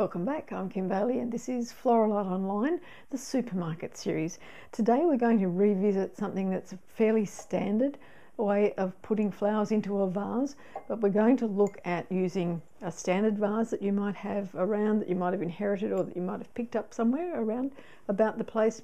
Welcome back. I'm Kim Bailey and this is Floral Art Online, the supermarket series. Today we're going to revisit something that's a fairly standard way of putting flowers into a vase, but we're going to look at using a standard vase that you might have around, that you might have inherited or that you might have picked up somewhere around about the place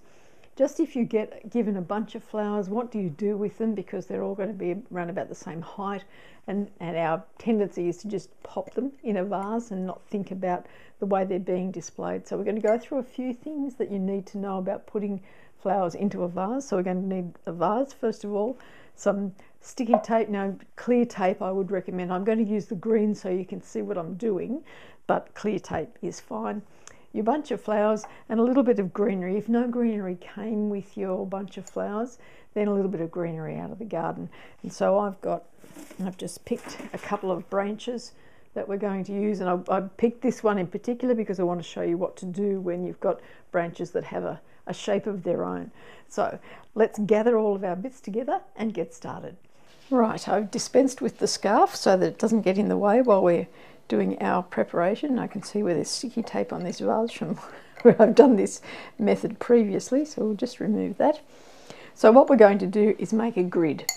just if you get given a bunch of flowers, what do you do with them? Because they're all going to be around about the same height, and, and our tendency is to just pop them in a vase and not think about the way they're being displayed. So we're going to go through a few things that you need to know about putting flowers into a vase. So we're going to need a vase first of all, some sticky tape, no clear tape I would recommend. I'm going to use the green so you can see what I'm doing, but clear tape is fine your bunch of flowers and a little bit of greenery. If no greenery came with your bunch of flowers, then a little bit of greenery out of the garden. And so I've got, I've just picked a couple of branches that we're going to use and I, I picked this one in particular because I want to show you what to do when you've got branches that have a, a shape of their own. So let's gather all of our bits together and get started. Right, I've dispensed with the scarf so that it doesn't get in the way while we're doing our preparation. I can see where there's sticky tape on this vase from where I've done this method previously, so we'll just remove that. So what we're going to do is make a grid.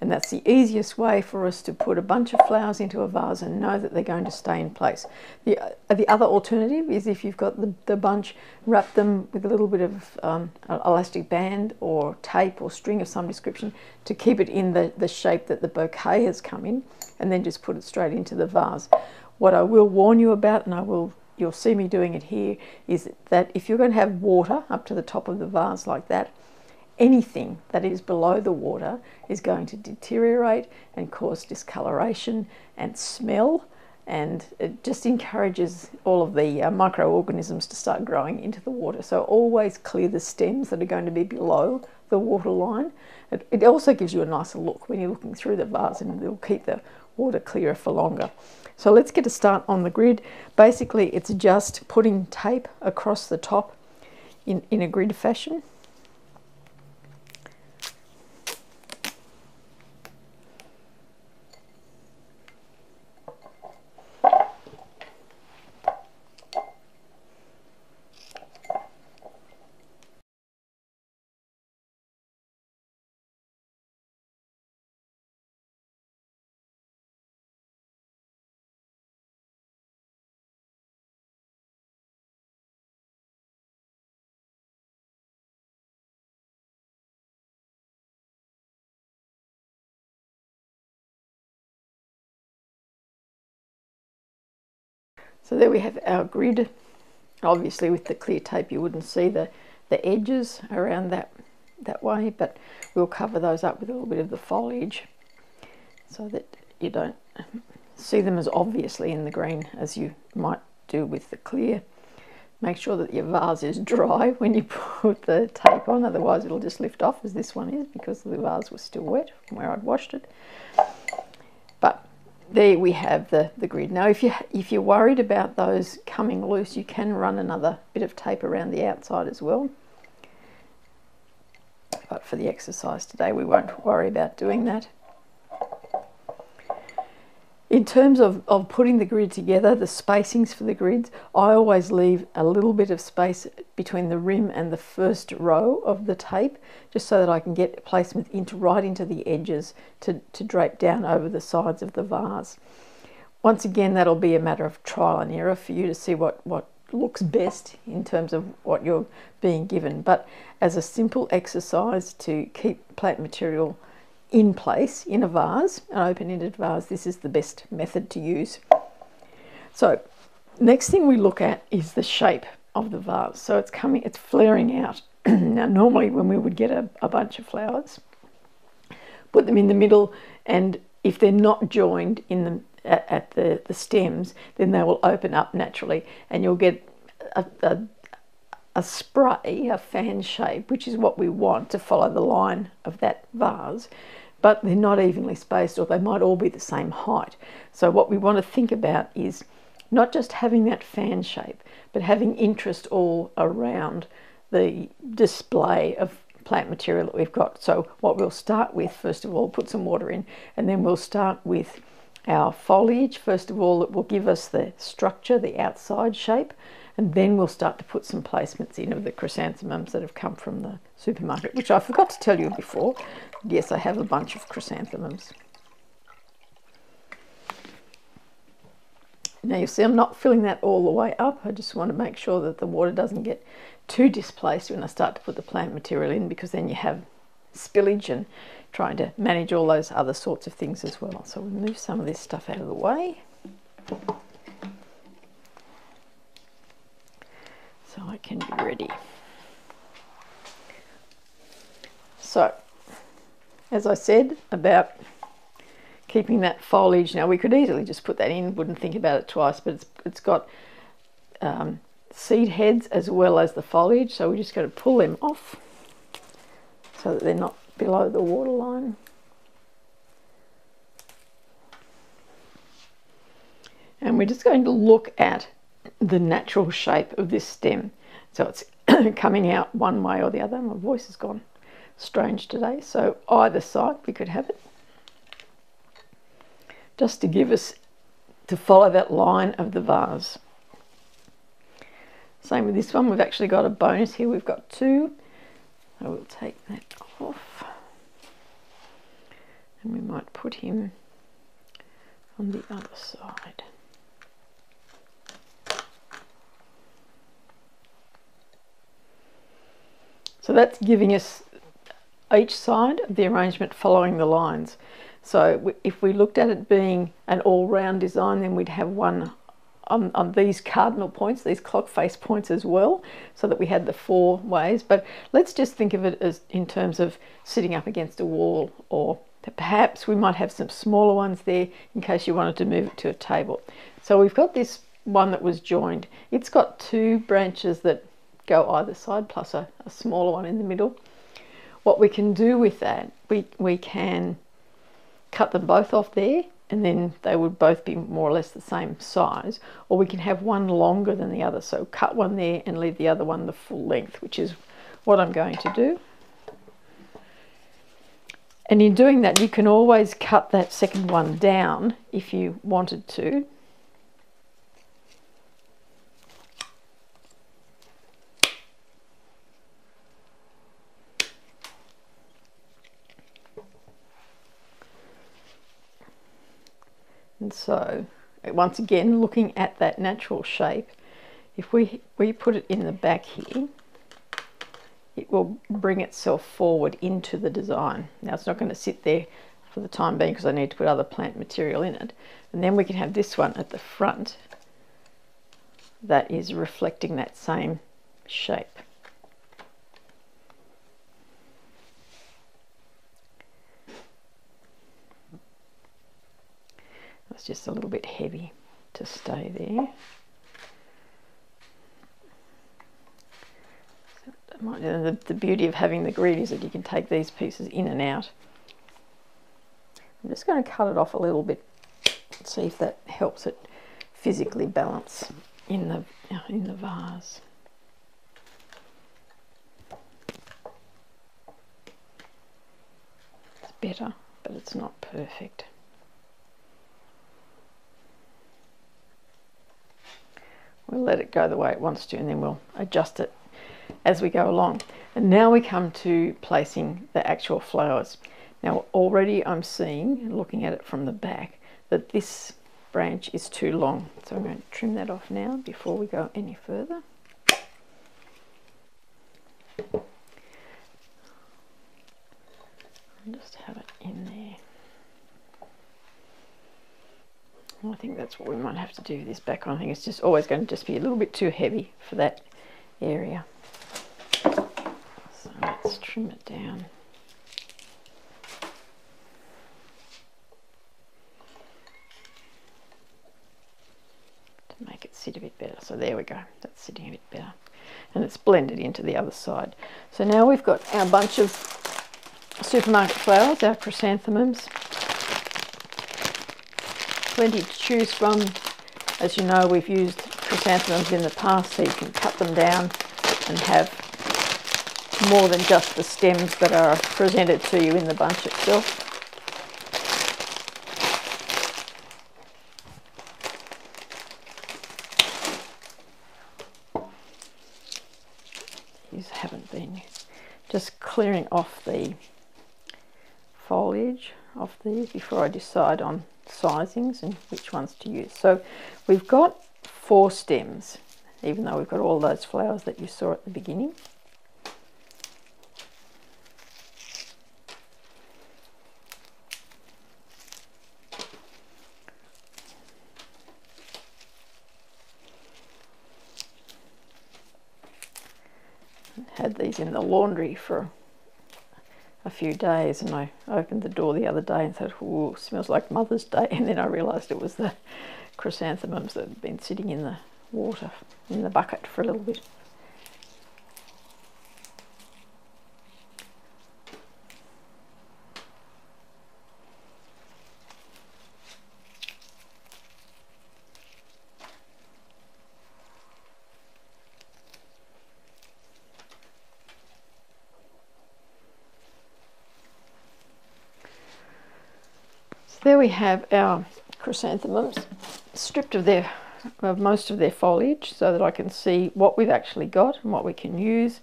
And that's the easiest way for us to put a bunch of flowers into a vase and know that they're going to stay in place. The, uh, the other alternative is if you've got the, the bunch, wrap them with a little bit of um, elastic band or tape or string of some description to keep it in the, the shape that the bouquet has come in and then just put it straight into the vase. What I will warn you about, and I will you'll see me doing it here, is that if you're going to have water up to the top of the vase like that, anything that is below the water is going to deteriorate and cause discoloration and smell and it just encourages all of the uh, microorganisms to start growing into the water. So always clear the stems that are going to be below the water line. It, it also gives you a nicer look when you're looking through the vase and it'll keep the water clearer for longer. So let's get a start on the grid. Basically it's just putting tape across the top in, in a grid fashion So there we have our grid. Obviously with the clear tape you wouldn't see the, the edges around that, that way, but we'll cover those up with a little bit of the foliage so that you don't see them as obviously in the green as you might do with the clear. Make sure that your vase is dry when you put the tape on, otherwise it'll just lift off as this one is because the vase was still wet from where I'd washed it there we have the, the grid. Now if, you, if you're worried about those coming loose, you can run another bit of tape around the outside as well. But for the exercise today, we won't worry about doing that. In terms of, of putting the grid together, the spacings for the grids, I always leave a little bit of space between the rim and the first row of the tape, just so that I can get placement into right into the edges to, to drape down over the sides of the vase. Once again, that'll be a matter of trial and error for you to see what, what looks best in terms of what you're being given. But as a simple exercise to keep plant material in place in a vase, an open-ended vase, this is the best method to use. So next thing we look at is the shape of the vase. So it's coming, it's flaring out. now normally when we would get a, a bunch of flowers, put them in the middle and if they're not joined in the at, at the, the stems, then they will open up naturally and you'll get a, a, a spray, a fan shape, which is what we want to follow the line of that vase but they're not evenly spaced or they might all be the same height. So what we want to think about is not just having that fan shape, but having interest all around the display of plant material that we've got. So what we'll start with, first of all, put some water in, and then we'll start with our foliage. First of all, it will give us the structure, the outside shape, and then we'll start to put some placements in of the chrysanthemums that have come from the supermarket, which I forgot to tell you before. Yes, I have a bunch of chrysanthemums. Now you see I'm not filling that all the way up. I just want to make sure that the water doesn't get too displaced when I start to put the plant material in because then you have spillage and trying to manage all those other sorts of things as well. So we'll move some of this stuff out of the way. So I can be ready. So, as I said about keeping that foliage. Now we could easily just put that in, wouldn't think about it twice, but it's, it's got um, seed heads as well as the foliage. So we're just going to pull them off so that they're not below the water line. And we're just going to look at the natural shape of this stem. So it's coming out one way or the other. My voice has gone strange today. So either side we could have it just to give us to follow that line of the vase. Same with this one, we've actually got a bonus here, we've got two. I will take that off. And we might put him on the other side. So that's giving us each side of the arrangement following the lines. So if we looked at it being an all-round design, then we'd have one on, on, these cardinal points, these clock face points as well, so that we had the four ways. But let's just think of it as in terms of sitting up against a wall, or perhaps we might have some smaller ones there in case you wanted to move it to a table. So we've got this one that was joined. It's got two branches that go either side, plus a, a smaller one in the middle. What we can do with that, we, we can cut them both off there and then they would both be more or less the same size or we can have one longer than the other. So cut one there and leave the other one the full length which is what I'm going to do. And in doing that you can always cut that second one down if you wanted to So, uh, once again, looking at that natural shape, if we, we put it in the back here, it will bring itself forward into the design. Now it's not going to sit there for the time being because I need to put other plant material in it. And then we can have this one at the front that is reflecting that same shape. It's just a little bit heavy to stay there. Uh, the, the beauty of having the grid is that you can take these pieces in and out. I'm just going to cut it off a little bit, see if that helps it physically balance in the uh, in the vase. It's better, but it's not perfect. We'll let it go the way it wants to and then we'll adjust it as we go along. And now we come to placing the actual flowers. Now already I'm seeing, looking at it from the back, that this branch is too long. So I'm going to trim that off now before we go any further. just have it in there. I think that's what we might have to do with this back on. I think it's just always going to just be a little bit too heavy for that area. So let's trim it down. To make it sit a bit better. So there we go. That's sitting a bit better. And it's blended into the other side. So now we've got our bunch of supermarket flowers, our chrysanthemums plenty to choose from. As you know, we've used chrysanthemums in the past, so you can cut them down and have more than just the stems that are presented to you in the bunch itself. These haven't been just clearing off the foliage of these before I decide on sizings and which ones to use. So we've got four stems, even though we've got all those flowers that you saw at the beginning. had these in the laundry for a few days and I opened the door the other day and said, oh, smells like Mother's Day and then I realised it was the chrysanthemums that had been sitting in the water in the bucket for a little bit. there we have our chrysanthemums stripped of their of most of their foliage so that I can see what we've actually got and what we can use.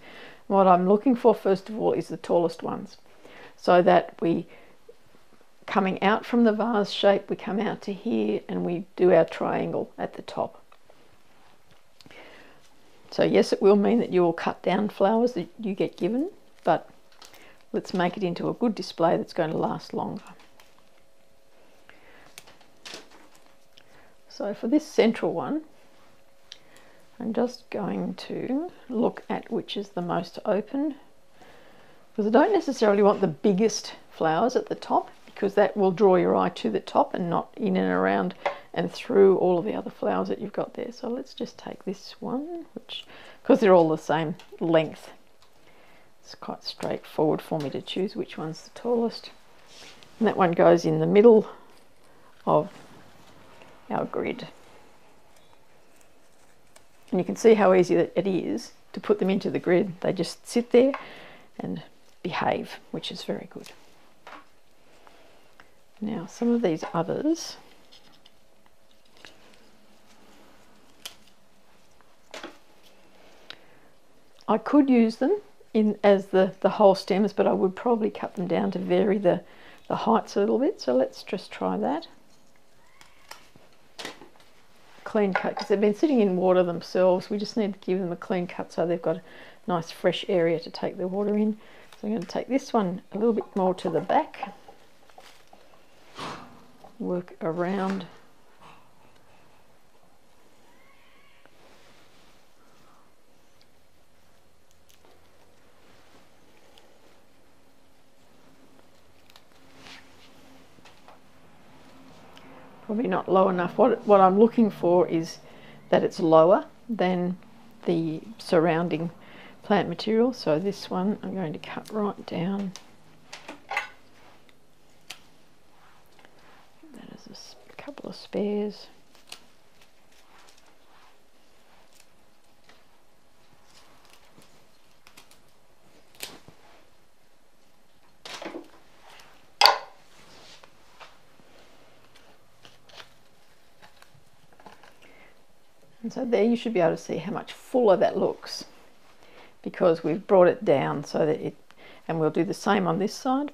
What I'm looking for first of all is the tallest ones so that we coming out from the vase shape we come out to here and we do our triangle at the top. So yes it will mean that you will cut down flowers that you get given but let's make it into a good display that's going to last longer. So for this central one, I'm just going to look at which is the most open because I don't necessarily want the biggest flowers at the top because that will draw your eye to the top and not in and around and through all of the other flowers that you've got there. So let's just take this one, which because they're all the same length, it's quite straightforward for me to choose which one's the tallest. And that one goes in the middle of our grid. And you can see how easy it is to put them into the grid. They just sit there and behave, which is very good. Now some of these others, I could use them in as the, the whole stems, but I would probably cut them down to vary the, the heights a little bit. So let's just try that clean cut because they've been sitting in water themselves. We just need to give them a clean cut so they've got a nice fresh area to take the water in. So I'm going to take this one a little bit more to the back, work around probably not low enough. What, what I'm looking for is that it's lower than the surrounding plant material. So this one I'm going to cut right down. That is a couple of spares. And so there you should be able to see how much fuller that looks because we've brought it down so that it, and we'll do the same on this side.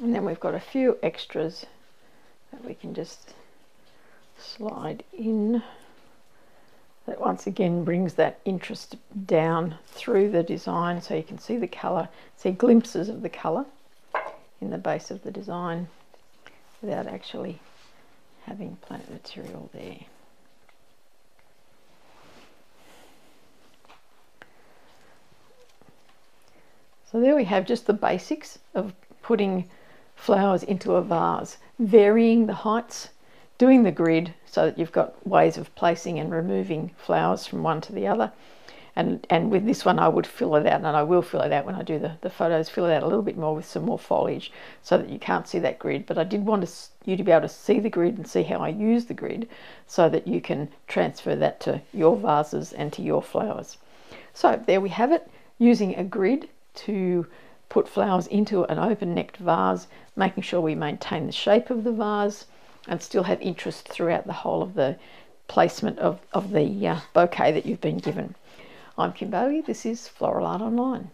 And then we've got a few extras that we can just slide in that once again brings that interest down through the design so you can see the colour, see glimpses of the colour in the base of the design without actually having plant material there. So there we have just the basics of putting flowers into a vase, varying the heights, doing the grid so that you've got ways of placing and removing flowers from one to the other, and, and with this one I would fill it out and I will fill it out when I do the, the photos, fill it out a little bit more with some more foliage so that you can't see that grid. But I did want to, you to be able to see the grid and see how I use the grid so that you can transfer that to your vases and to your flowers. So there we have it, using a grid to put flowers into an open-necked vase, making sure we maintain the shape of the vase and still have interest throughout the whole of the placement of, of the uh, bouquet that you've been given. I'm Kim Bailey, this is Floral Art Online.